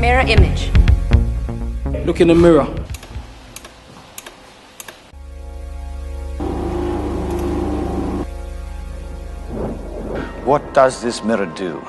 mirror image. Look in the mirror. What does this mirror do?